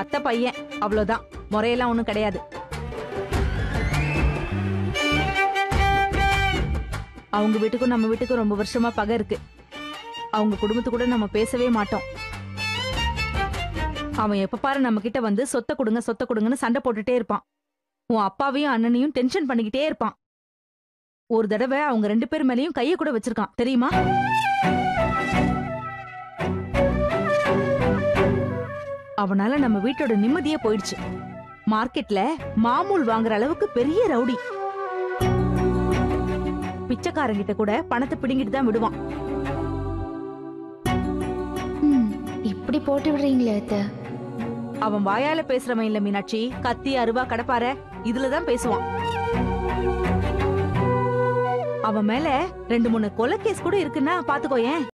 அத்தை பையன். அவ்வளவுதான். முறையெல்லாம் ஒண்ணும் கிடையாது. அவங்க வீட்டுக்கும் நம்ம வீட்டுக்கும் ரொம்ப வருஷமா பகை இருக்கு. அவங்க குடும்பத்து கூட நம்ம பேசவே மாட்டோம். அவன் எப்ப பாரு நம்ம கிட்ட வந்து சொத்தை கொடுங்க சொத்த கொடுங்கன்னு சண்டை போட்டுட்டே இருப்பான். உன் அப்பாவையும் அண்ணனையும் டென்ஷன் பண்ணிக்கிட்டே இருப்பான். ஒரு தடவை அவங்க ரெண்டு பேர் மேலயும் கையை கூட வச்சிருக்கான். தெரியுமா? அவனால நம்ம வீட்டோட நிம்மதியே போயிடுச்சு. மார்க்கெட்ல மாமூல் வாங்குற அளவுக்கு பெரிய ரவுடி. பிச்சைக்காரங்கிட்ட கூட பணத்தை பிடுங்கிட்டு தான் விடுவான். இப்படி போட்டு விடுறீங்களே அத்தை. அவன் வாயால பேசுறவன் இல்ல மீனாட்சி. கத்தி அருவா கடப்பார இதுலதான் பேசுவான். அவன் மேல ரெண்டு மூணு கொலை கேஸ் கூட இருக்குன்னா பாத்துக்கோ ஏன்?